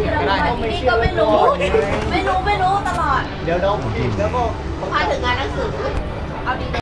ที่เรามาที่นี่ก็ไม่รู้ ไม่รู้ไม่รู้ตลอด เดี๋ยวน้องผู้หญิงแล้วก็ พาถึงงานหนังสือ